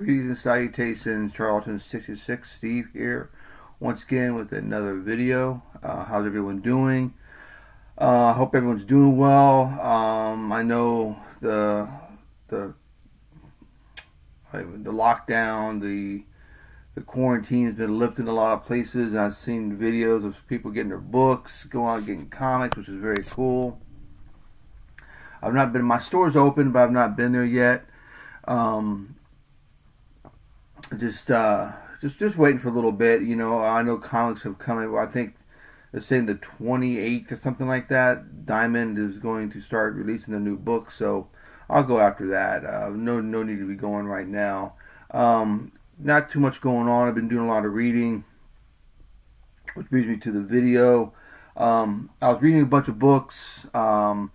Greetings and salutations, Charlton66 Steve here, once again with another video. Uh, how's everyone doing? I uh, hope everyone's doing well. Um, I know the the the lockdown, the the quarantine has been lifted in a lot of places. I've seen videos of people getting their books, going out getting comics, which is very cool. I've not been. My store's open, but I've not been there yet. Um, just uh, just just waiting for a little bit. You know, I know comics have come. I think they're saying the 28th or something like that. Diamond is going to start releasing the new book, so I'll go after that. Uh, no no need to be going right now. Um, not too much going on. I've been doing a lot of reading, which brings me to the video. Um, I was reading a bunch of books, um,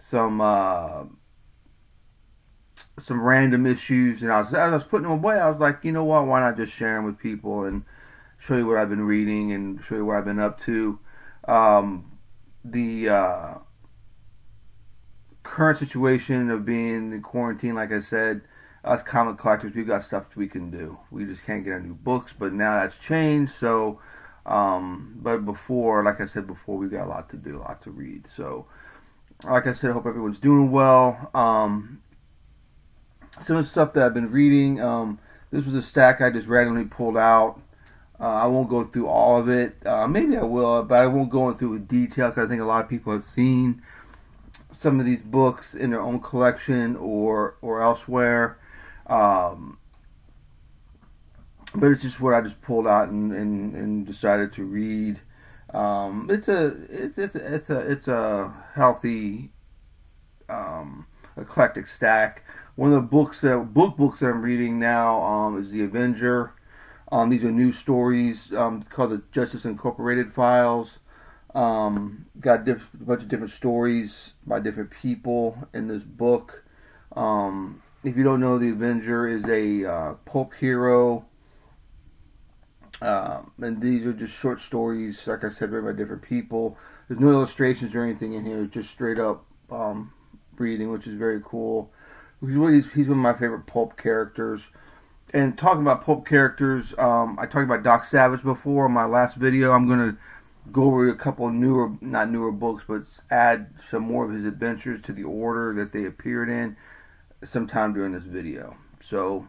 some uh, some random issues, and I was, as I was putting them away, I was like, you know what? Why not just share them with people and show you what I've been reading and show you what I've been up to. Um, the uh, current situation of being in quarantine, like I said, us comic collectors, we've got stuff we can do. We just can't get our new books, but now that's changed. So, um, but before, like I said before, we've got a lot to do, a lot to read. So, like I said, I hope everyone's doing well. Um, some of the stuff that I've been reading. Um, this was a stack I just randomly pulled out. Uh, I won't go through all of it. Uh, maybe I will, but I won't go into detail because I think a lot of people have seen some of these books in their own collection or or elsewhere. Um, but it's just what I just pulled out and, and, and decided to read. Um, it's a it's it's a, it's a it's a healthy um, eclectic stack. One of the books that book books that I'm reading now um, is The Avenger. Um, these are new stories um, called the Justice Incorporated Files. Um, got diff- a bunch of different stories by different people in this book. Um, if you don't know, The Avenger is a uh, pulp hero. Uh, and these are just short stories, like I said, written by different people. There's no illustrations or anything in here, just straight up um, reading, which is very cool. He's, he's one of my favorite pulp characters. And talking about pulp characters, um, I talked about Doc Savage before in my last video. I'm going to go over a couple newer, not newer books, but add some more of his adventures to the order that they appeared in sometime during this video. So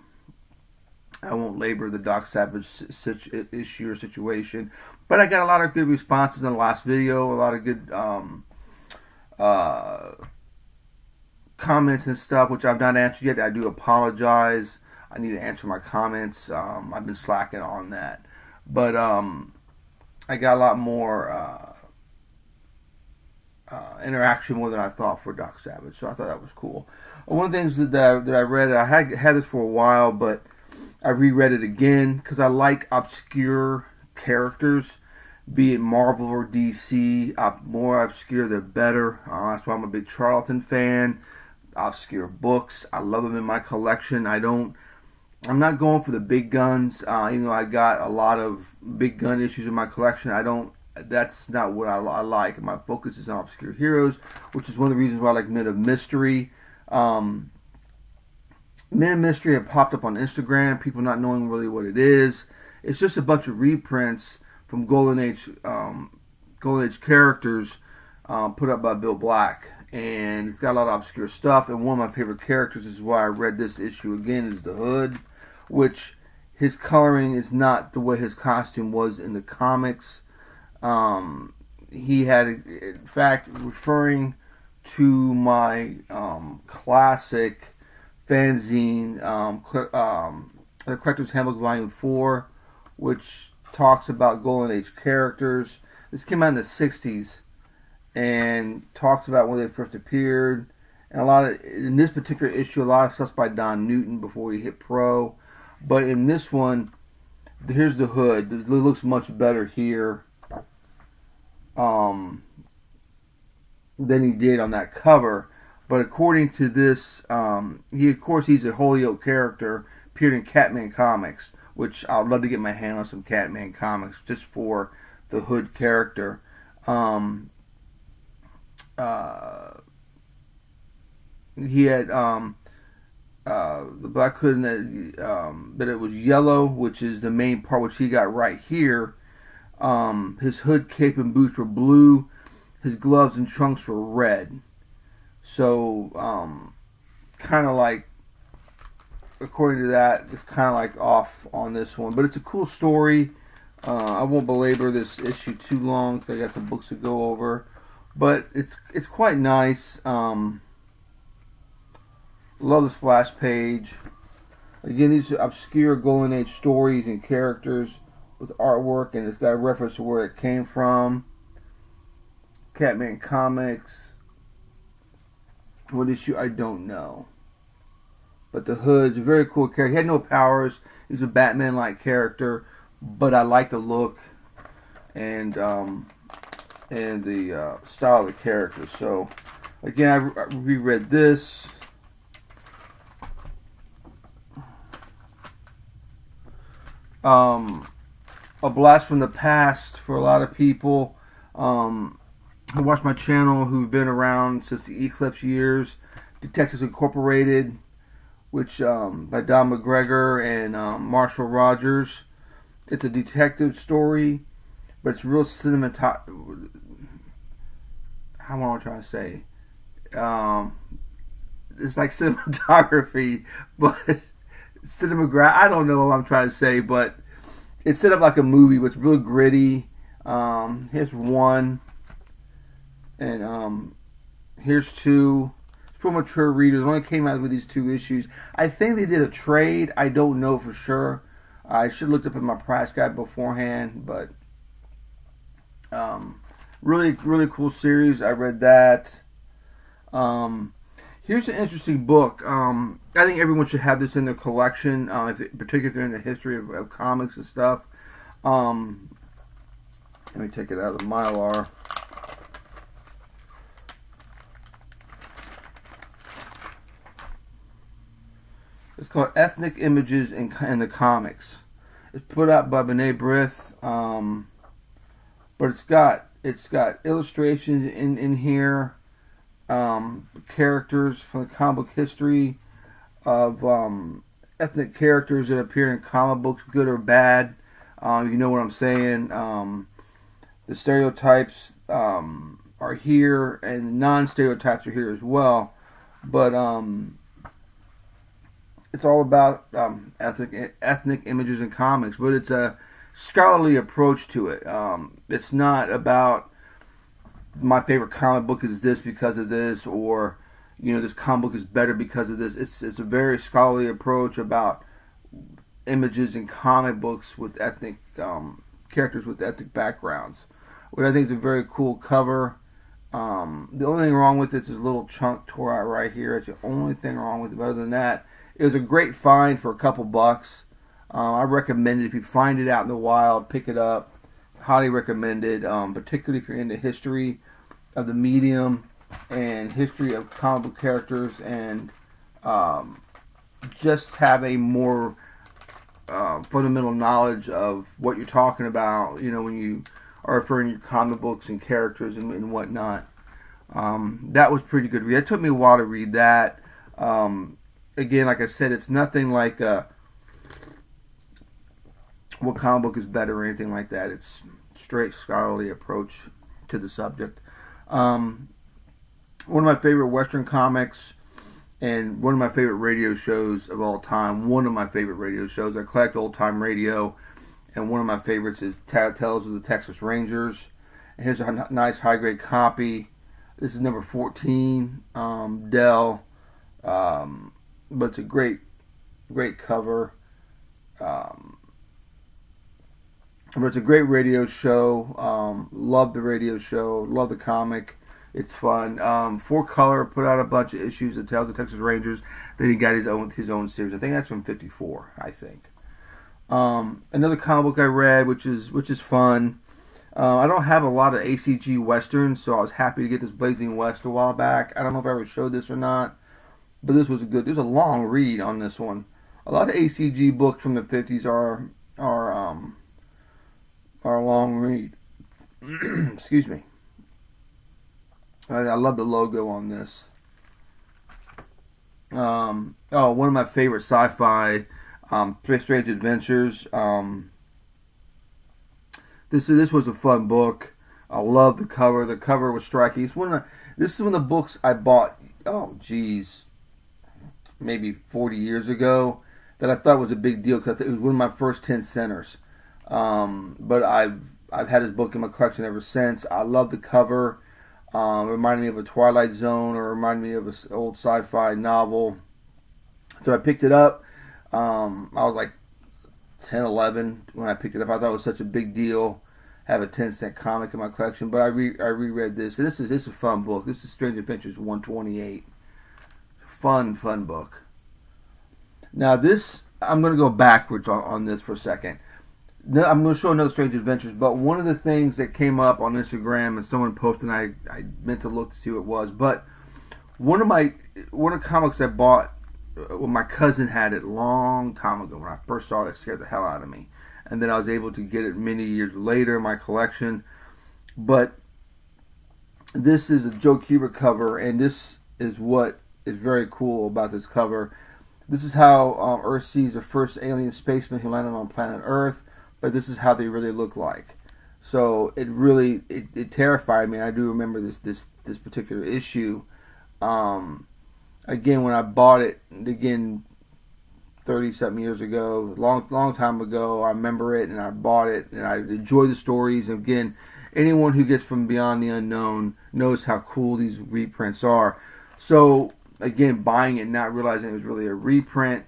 I won't labor the Doc Savage issue or situation, but I got a lot of good responses in the last video, a lot of good um, uh, comments and stuff, which I've not answered yet. I do apologize. I need to answer my comments. Um, I've been slacking on that, but um, I got a lot more uh, uh, interaction more than I thought for Doc Savage, so I thought that was cool. One of the things that I, that I read, I had had this for a while, but I reread it again because I like obscure characters, be it Marvel or DC. Uh, more obscure, the better. Uh, that's why I'm a big Charlton fan obscure books. I love them in my collection. I don't. I'm not going for the big guns. Uh, even though I got a lot of big gun issues in my collection, I don't. That's not what I, I like. My focus is on obscure heroes, which is one of the reasons why I like Men of Mystery. Um, Men of Mystery have popped up on Instagram. People not knowing really what it is. It's just a bunch of reprints from Golden Age, um, Golden Age characters um, put up by Bill Black and it's got a lot of obscure stuff. And one of my favorite characters is why I read this issue again is the Hood, which his coloring is not the way his costume was in the comics. Um, he had, in fact, referring to my um, classic fanzine, um, um, The Collector's Handbook Volume 4, which talks about Golden Age characters. This came out in the 60s and talks about when they first appeared. And a lot of in this particular issue, a lot of stuff by Don Newton before he hit pro. But in this one, here's the hood. It looks much better here um, than he did on that cover. But according to this, um, he of course he's a Holyoke character, appeared in Catman comics, which I'd love to get my hand on some Catman comics just for the Hood character. Um, uh, he had um, uh, the Black Hood that, um, that it was yellow, which is the main part, which he got right here. Um, his hood, cape, and boots were blue. His gloves and trunks were red. So, um, kind of like, according to that, it's kind of like off on this one. But it's a cool story. Uh, I won't belabor this issue too long because I got some books to go over. But it's it's quite nice. Um, love the splash page. Again, these are obscure Golden Age stories and characters with artwork, and it's got a reference to where it came from. Catman Comics. What issue? I don't know. But the Hood's a very cool character. He had no powers. He's a Batman-like character, but I like the look and um, and the uh, style of the character. So, again, I, I reread this. Um, a blast from the past for a lot of people um, who watch my channel who've been around since the Eclipse years. Detectives Incorporated, which um, by Don McGregor and um, Marshall Rogers. It's a detective story, but it's real cinematography. How am I trying to say? Um, it's like cinematography, but cinematograph. I don't know what I'm trying to say, but it's set up like a movie, but it's real gritty. Um, here's one, and um, here's two. For mature readers, only came out with these two issues. I think they did a trade. I don't know for sure. I should have looked up in my price guide beforehand, but um, really, really cool series. I read that. Um, here's an interesting book. Um, I think everyone should have this in their collection, uh, if, particularly if they're in the history of, of comics and stuff. Um, let me take it out of the mylar. It's called Ethnic Images in, in the Comics. It's put out by B'nai B'rith, um, but it's got it's got illustrations in in here, um, characters from the comic book history of um, ethnic characters that appear in comic books, good or bad. Um, you know what I'm saying. Um, the stereotypes um, are here, and non-stereotypes are here as well. But um, it's all about ethnic ethnic images in comics, but it's a scholarly approach to it. Um, it's not about my favorite comic book is this because of this, or you know this comic book is better because of this. It's it's a very scholarly approach about images in comic books with ethnic um, characters with ethnic backgrounds, which I think is a very cool cover. Um, the only thing wrong with it is a little chunk tore out right here. It's the only thing wrong with it. But other than that, it was a great find for a couple bucks. Uh, I recommend it if you find it out in the wild, pick it up. Highly recommended, um, particularly if you're into history of the medium and history of comic book characters and um, just have a more uh, fundamental knowledge of what you're talking about. You know, when you are referring to comic books and characters and, and whatnot. Um, that was pretty good read. It took me a while to read that. Um, again, like I said, it's nothing like a, what comic book is better or anything like that. It's straight scholarly approach to the subject. Um, one of my favorite Western comics and one of my favorite radio shows of all time. One of my favorite radio shows. I collect old time radio, and one of my favorites is Tales of the Texas Rangers. And here's a nice high grade copy. This is number 14, um, Dell. Um, but it's a great, great cover. Um, but it's a great radio show. Um, love the radio show. Love the comic. It's fun. Um, Four Color put out a bunch of issues that tell the Texas Rangers. Then he got his own his own series. I think that's from '54. I think. Um, another comic book I read, which is which is fun. Uh, I don't have a lot of ACG westerns, so I was happy to get this Blazing West a while back. I don't know if I ever showed this or not. But this was a good. There's a long read on this one. A lot of ACG books from the 50s are are um long read. Excuse me. I, I, love the logo on this. Um, oh, one of my favorite sci-fi, um, Strange Adventures. Um, this this was a fun book. I love the cover. The cover was striking. It's one of the, this is one of the books I bought. Oh, geez, maybe 40 years ago that I thought was a big deal because it was one of my first 10 centers. Um, but I've I've had this book in my collection ever since. I love the cover. Um, reminded me of a Twilight Zone or reminded me of an old sci-fi novel. So I picked it up. Um, I was like 10, 11 when I picked it up. I thought it was such a big deal. Have a 10 cent comic in my collection, but I re I reread this, and this is this is a fun book. This is Strange Adventures 128. Fun, fun book. Now this, I'm going to go backwards on, on this for a second. I'm going to show another Strange Adventures, but one of the things that came up on Instagram and someone posted, and I, I meant to look to see what it was, but one of my one of the comics I bought uh, well, my cousin had it long time ago when I first saw it. It scared the hell out of me, and then I was able to get it many years later in my collection. But this is a Joe Kubert cover, and this is what is very cool about this cover. This is how um, Earth sees the first alien spaceman who landed on planet Earth, but this is how they really look like. So it really it, it terrified me. I do remember this this this particular issue. Um, again, when I bought it again, thirty something years ago, long long time ago, I remember it and I bought it and I enjoy the stories. And again, anyone who gets from Beyond the Unknown knows how cool these reprints are. So again, buying it, not realizing it was really a reprint.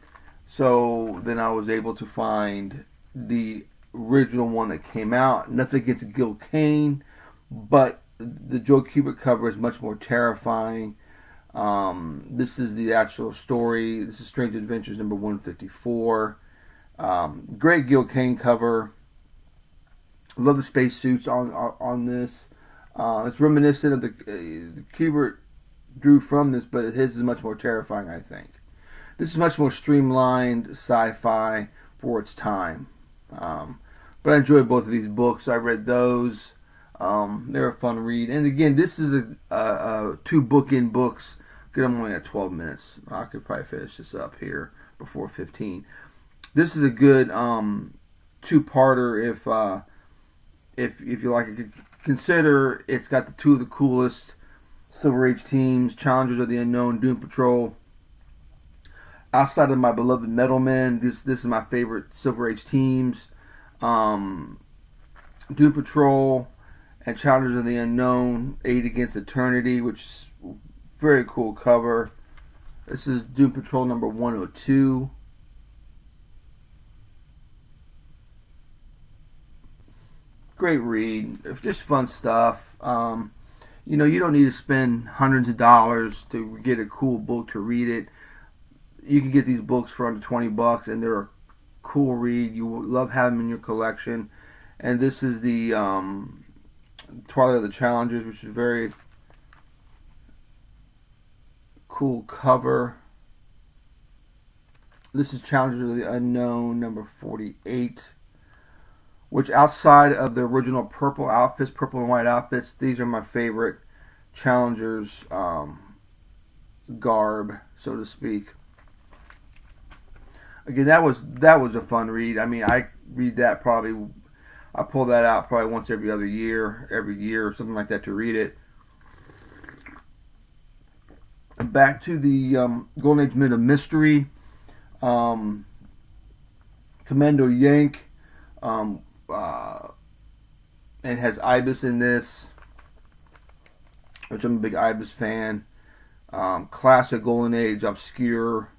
So then I was able to find the original one that came out. Nothing against Gil Kane, but the Joe Kubert cover is much more terrifying. Um, this is the actual story. This is Strange Adventures number 154. Um, great Gil Kane cover. Love the spacesuits on, on on this. Uh, it's reminiscent of the, uh, the Kubert drew from this, but his is much more terrifying, I think. This is much more streamlined sci-fi for its time. Um, but I enjoyed both of these books. I read those. Um, they're a fun read. And again, this is a, a, a two book-in books. Good, I'm only at 12 minutes. I could probably finish this up here before 15. This is a good um, two-parter if uh, if if you like it. Consider it's got the two of the coolest Silver Age teams, Challengers of the Unknown, Doom Patrol. Outside of my beloved Metalmen, this this is my favorite Silver Age teams. Um, Doom Patrol and Challengers of the Unknown, Eight Against Eternity, which is very cool cover. This is Doom Patrol number 102. Great read. Just fun stuff. Um, you know, you don't need to spend hundreds of dollars to get a cool book to read it. You can get these books for under 20 bucks and they're a cool read. You love having them in your collection. And this is the um, Twilight of the Challengers, which is very cool cover. This is Challengers of the Unknown number 48 which outside of the original purple outfits, purple and white outfits, these are my favorite challengers um, garb, so to speak. Again, that was that was a fun read. I mean, I read that probably. I pull that out probably once every other year, every year or something like that to read it. Back to the um, Golden Age Men of Mystery. Um, Commando Yank. Um, uh, it has Ibis in this, which I'm a big Ibis fan. Um, classic Golden Age, obscure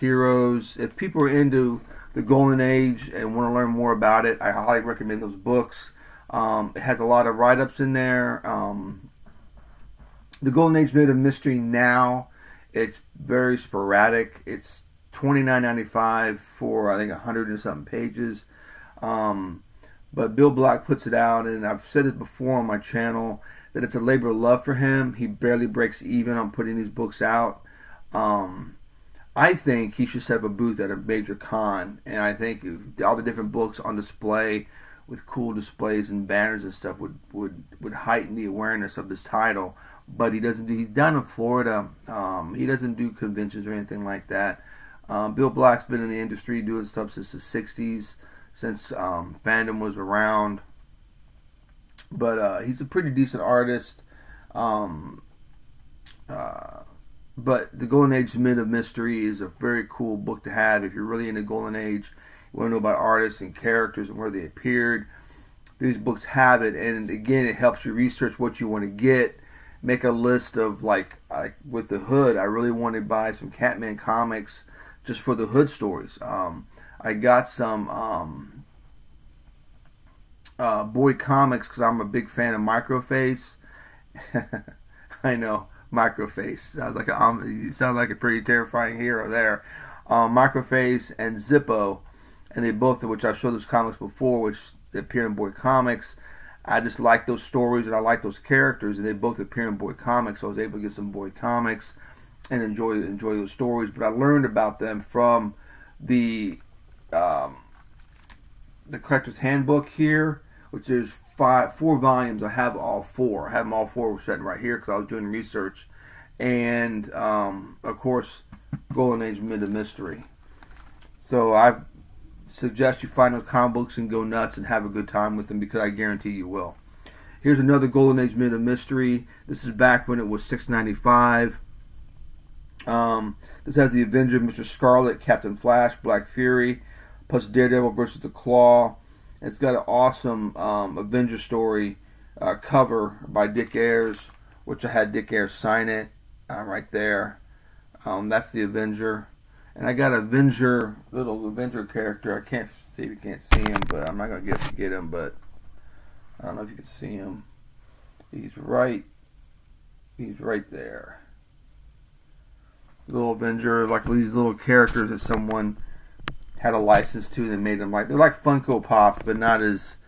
heroes. If people are into the Golden Age and want to learn more about it, I highly recommend those books. Um, it has a lot of write ups in there. Um, the Golden Age Men of Mystery now. It's very sporadic. It's twenty nine ninety five for I think hundred and something pages. Um, but Bill Black puts it out, and I've said it before on my channel that it's a labor of love for him. He barely breaks even on putting these books out. Um, I think he should set up a booth at a major con, and I think all the different books on display with cool displays and banners and stuff would, would, would heighten the awareness of this title but he doesn't do. He's down in Florida. Um, he doesn't do conventions or anything like that. Um, Bill Black's been in the industry doing stuff since the '60s, since um, fandom was around. But uh, he's a pretty decent artist. Um, uh, but the Golden Age Men of Mystery is a very cool book to have if you're really into Golden Age. You want to know about artists and characters and where they appeared. These books have it, and again, it helps you research what you want to get. Make a list of like, with the Hood. I really want to buy some Catman comics just for the Hood stories. Um, I got some um, uh, Boy Comics because I'm a big fan of Microface. I know Microface sounds like a um, sounds like a pretty terrifying hero there. Um, Microface and Zippo, and they both, which I've showed those comics before, which appear in Boy Comics. I just like those stories and I like those characters, and they both appear in Boy Comics. So I was able to get some Boy Comics and enjoy enjoy those stories. But I learned about them from the um, the collector's handbook here, which is five four volumes. I have all four. I have them all four sitting right here because I was doing research, and um, of course, Golden Age Men of Mystery. So I suggest you find those comic books and go nuts and have a good time with them because I guarantee you will. Here's another Golden Age Men of Mystery. This is back when it was six ninety five. Um, this has the Avenger, Mr. Scarlet, Captain Flash, Black Fury, plus Daredevil versus the Claw. It's got an awesome um, Avenger story uh, cover by Dick Ayers, which I had Dick Ayers sign it uh, right there. Um, that's the Avenger. And I got a Avenger, little Avenger character. I can't see if you can't see him, but I'm not going to get to get him, but I don't know if you can see him. He's right, he's right there. Little Avenger, like these little characters that someone had a license to that made them like they're like Funko Pops, but not as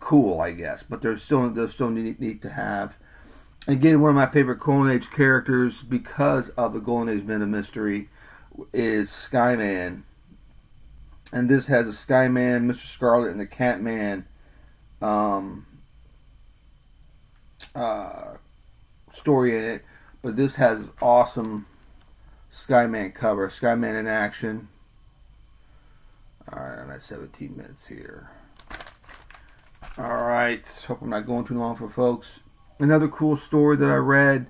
cool, I guess. But they're still they're still neat, neat to have. Again, one of my favorite Golden Age characters because of the Golden Age Men of Mystery is Skyman, and this has a Skyman, Mr. Scarlet, and the Catman um, uh, story in it. But this has awesome Skyman cover. Skyman in action. Alright, I'm at 17 minutes here. Alright, hope I'm not going too long for folks. Another cool story that I read,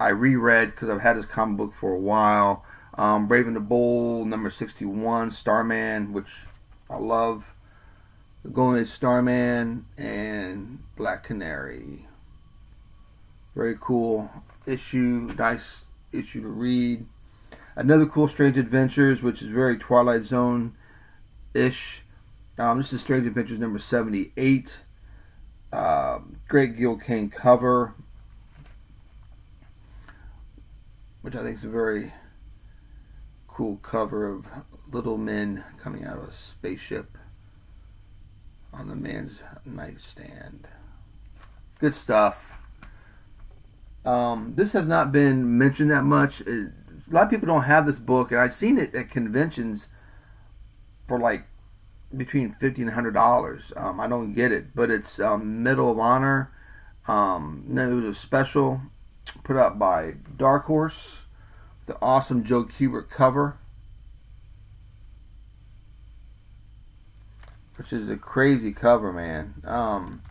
I reread because I've had this comic book for a while. Um, Brave and the Bold, number 61, Starman, which I love. The Golden Age Starman and Black Canary. Very cool issue, nice issue to read. Another cool Strange Adventures, which is very Twilight Zone ish. Um, this is Strange Adventures number 78. Um, Greg Gil Kane cover, which I think is a very cool cover of little men coming out of a spaceship on the man's nightstand. Good stuff. Um, this has not been mentioned that much. It, a lot of people don't have this book, and I've seen it at conventions for like between fifty and hundred dollars. Um, I don't get it, but it's um, Medal of Honor. Um, it was a special put up by Dark Horse, the awesome Joe Kubert cover, which is a crazy cover, man. Um,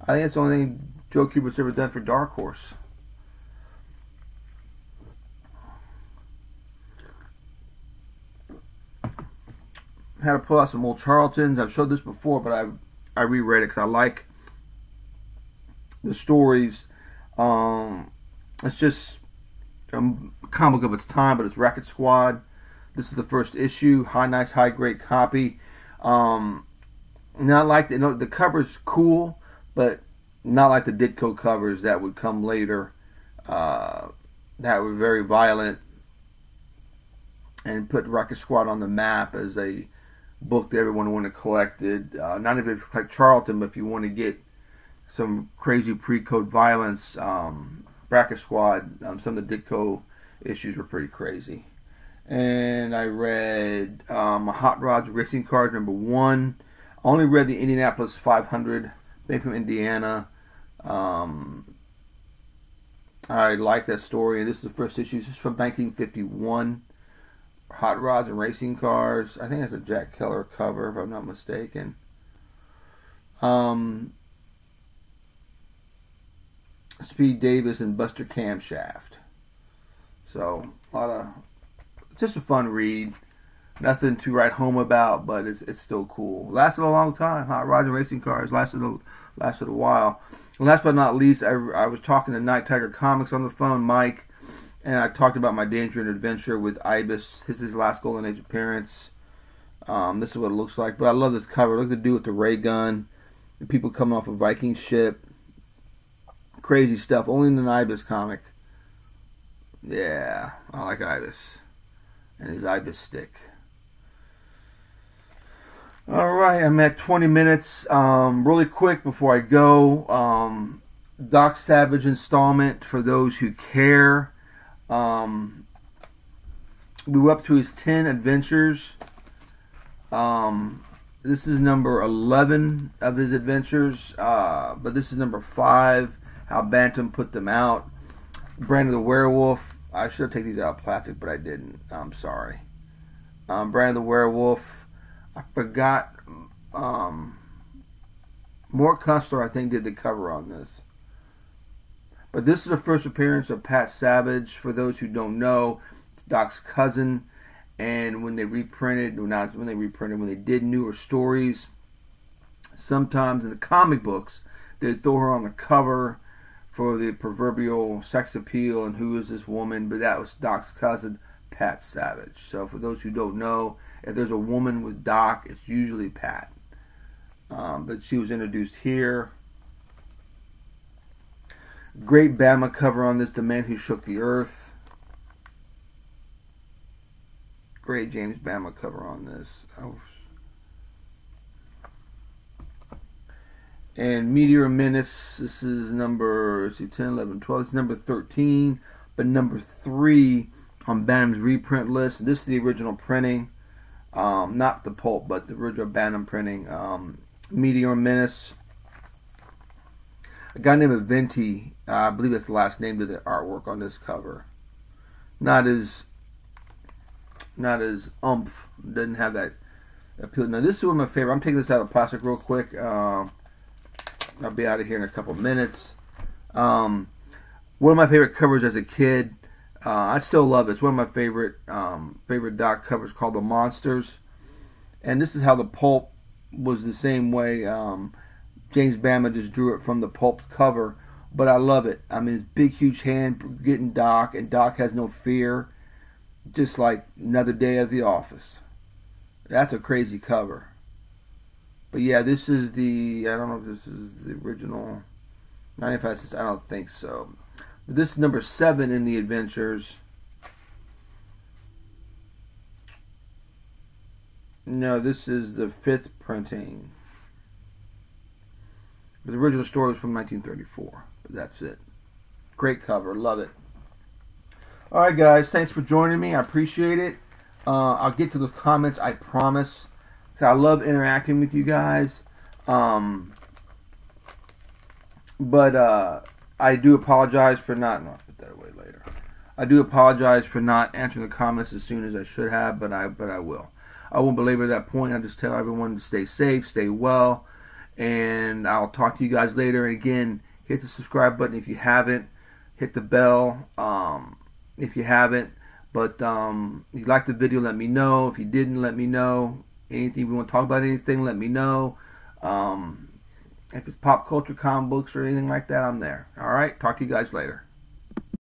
I think it's the only thing Joe Kubert's ever done for Dark Horse. Had to pull out some old Charltons. I've showed this before, but I I reread it because I like the stories. Um, it's just a comic of its time, but it's Racket Squad. This is the first issue. High, nice, high, great copy. Um, not like the, you know, the cover's cool, but not like the Ditko covers that would come later. Uh, that were very violent and put Racket Squad on the map as a book that everyone wanted collected. Uh, not even like Charlton, but if you want to get some crazy pre-code violence, um, Racket Squad, um, some of the Ditko issues were pretty crazy. And I read um, Hot Rods Racing Cars number one. I only read the Indianapolis 500, made from Indiana. Um, I like that story. And this is the first issue. This is from 1951. Hot rods and racing cars. I think it's a Jack Keller cover, if I'm not mistaken. Um, Speed Davis and Buster Camshaft. So a lot of just a fun read. Nothing to write home about, but it's it's still cool. Lasted a long time. Hot rods and racing cars lasted a, lasted a while. And last but not least, I, I was talking to Night Tiger Comics on the phone, Mike, and I talked about my Danger and Adventure with Ibis. This is his last Golden Age appearance. Um, this is what it looks like. But I love this cover. Look at the dude with the ray gun. The people coming off a Viking ship. Crazy stuff. Only in an Ibis comic. Yeah, I like Ibis. And his Ibistick. All right, I'm at 20 minutes. Um, really quick before I go, um, Doc Savage installment for those who care. Um, we were up to his 10 adventures. Um, this is number 11 of his adventures, uh, but this is number 5, how Bantam put them out. Brand of the Werewolf. I should have taken these out of plastic, but I didn't. I'm sorry. Um, Brand of the Werewolf. I forgot. Um, Mort Custer, I think, did the cover on this. But this is the first appearance of Pat Savage. For those who don't know, Doc's cousin. And when they reprinted, not when they reprinted, when they did newer stories, sometimes in the comic books, they'd throw her on the cover for the proverbial sex appeal and who is this woman, but that was Doc's cousin, Pat Savage. So for those who don't know, if there's a woman with Doc, it's usually Pat. Um, but she was introduced here. Great Bama cover on this, The Man Who Shook the Earth. Great James Bama cover on this. Oh. And Meteor Menace, this is number see, 10, 11, 12. It's number 13, but number 3 on Bantam's reprint list. This is the original printing. Um, not the pulp, but the original Bantam printing. Um, Meteor Menace. A guy named Aventi, I believe that's the last name to the artwork on this cover. Not as, not as umph. Doesn't have that appeal. Now this is one of my favorite. I'm taking this out of plastic real quick. Um, I'll be out of here in a couple minutes. Um, one of my favorite covers as a kid. Uh, I still love it. It's one of my favorite um, favorite Doc covers called The Monsters. And this is how the pulp was the same way. Um, James Bama just drew it from the pulp cover, but I love it. I mean, his big, huge hand getting Doc, and Doc has no fear, just like another day at the office. That's a crazy cover. But yeah, this is the I don't know if this is the original 95 cents. I don't think so. But this is number seven in the adventures. No, this is the fifth printing. But the original story was from 1934. That's it. Great cover. Love it. All right, guys. Thanks for joining me. I appreciate it. Uh, I'll get to the comments. I promise. I love interacting with you guys. Um, but uh, I do apologize for not. No, I'll put that away later. I do apologize for not answering the comments as soon as I should have, but I but I will. I won't belabor that point. I just tell everyone to stay safe, stay well, and I'll talk to you guys later. And again, hit the subscribe button if you haven't. Hit the bell um, if you haven't. But um, if you liked the video, let me know. If you didn't, let me know anything you want to talk about anything, let me know. Um, if it's pop culture, comic books, or anything like that, I'm there. All right. Talk to you guys later.